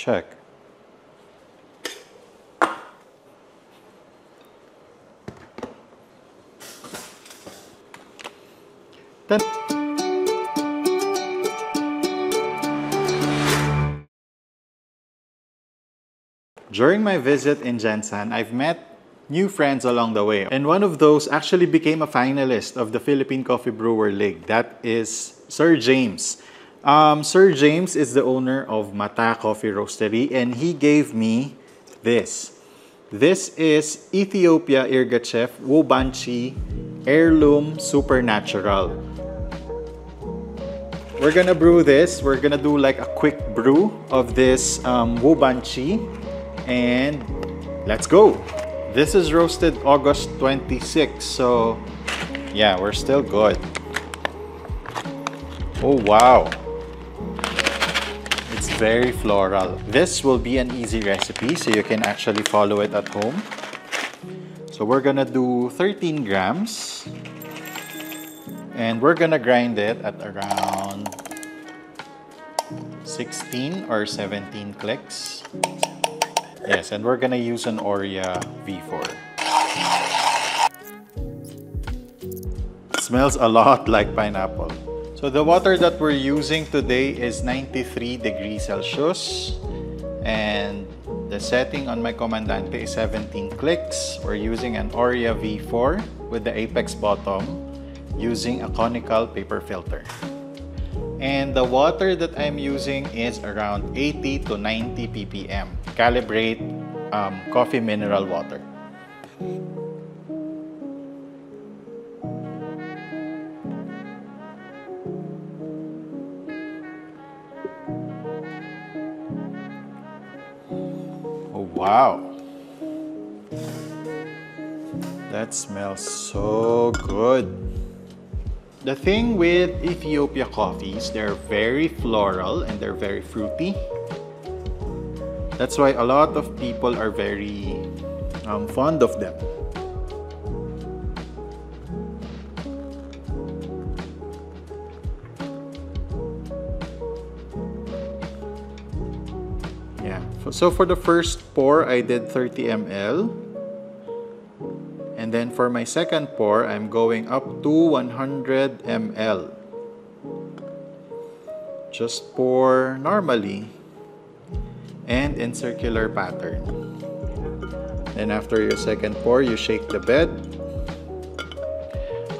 check. During my visit in GenSan, I've met new friends along the way. And one of those actually became a finalist of the Philippine Coffee Brewer League. That is Sir James. Um, Sir James is the owner of Mata Coffee Roastery and he gave me this. This is Ethiopia Yirgacheffe Wubanchi Heirloom Supernatural. We're gonna brew this. We're gonna do like a quick brew of this um, Wubanchi and let's go. This is roasted August 26, so yeah, we're still good. Oh wow. Very floral. This will be an easy recipe, so you can actually follow it at home. So we're gonna do 13 grams. And we're gonna grind it at around 16 or 17 clicks. Yes, and we're gonna use an Orea V4. It smells a lot like pineapple. So the water that we're using today is 93 degrees Celsius and the setting on my Comandante is 17 clicks. We're using an Orea V4 with the apex bottom using a conical paper filter. And the water that I'm using is around 80 to 90 ppm. Calibrate um, coffee mineral water. Wow. That smells so good. The thing with Ethiopia coffees, they're very floral and they're very fruity. That's why a lot of people are very um, fond of them. So for the first pour, I did 30 ml. And then for my second pour, I'm going up to 100 ml. Just pour normally and in circular pattern. Then after your second pour, you shake the bed.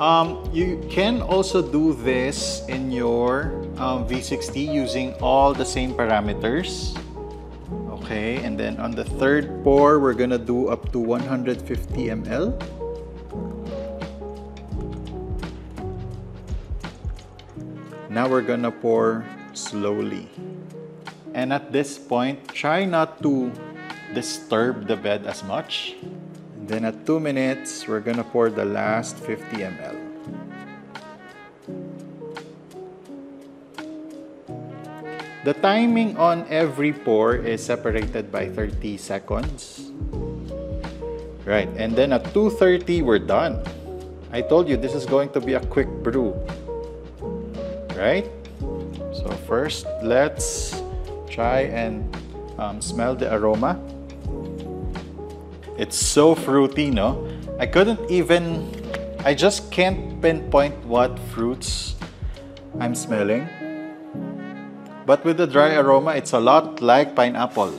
Um, you can also do this in your um, V60 using all the same parameters. Okay, and then on the third pour, we're gonna do up to 150 ml. Now we're gonna pour slowly. And at this point, try not to disturb the bed as much. And then at 2 minutes, we're gonna pour the last 50 ml. The timing on every pour is separated by 30 seconds. Right, and then at 2.30, we're done. I told you this is going to be a quick brew. Right? So first, let's try and um, smell the aroma. It's so fruity, no? I couldn't even, I just can't pinpoint what fruits I'm smelling. But with the dry aroma, it's a lot like pineapple.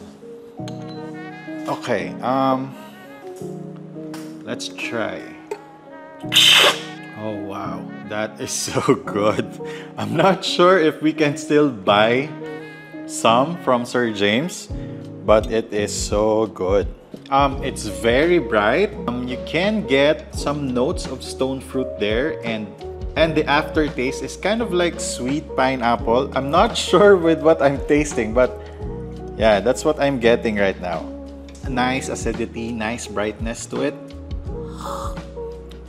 Okay, um, let's try. Oh wow, that is so good. I'm not sure if we can still buy some from Sir James, but it is so good. Um, it's very bright. Um, you can get some notes of stone fruit there and and the aftertaste is kind of like sweet pineapple. I'm not sure with what I'm tasting, but yeah, that's what I'm getting right now. Nice acidity, nice brightness to it.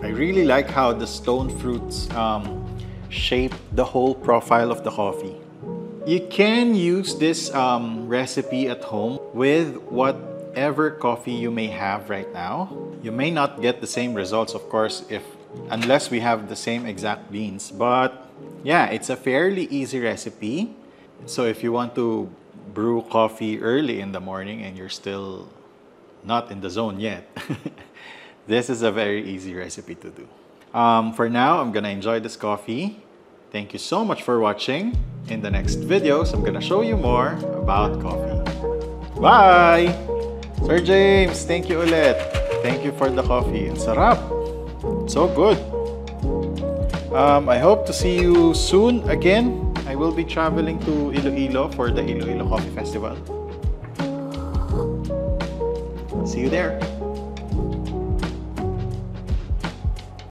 I really like how the stone fruits um, shape the whole profile of the coffee. You can use this um, recipe at home with whatever coffee you may have right now. You may not get the same results, of course, if unless we have the same exact beans. But yeah, it's a fairly easy recipe. So if you want to brew coffee early in the morning and you're still not in the zone yet, this is a very easy recipe to do. Um, for now, I'm gonna enjoy this coffee. Thank you so much for watching. In the next videos, I'm gonna show you more about coffee. Bye! Sir James, thank you ulit. Thank you for the coffee. Ang sarap. So good. Um, I hope to see you soon again. I will be traveling to Iloilo for the Iloilo Coffee Festival. See you there.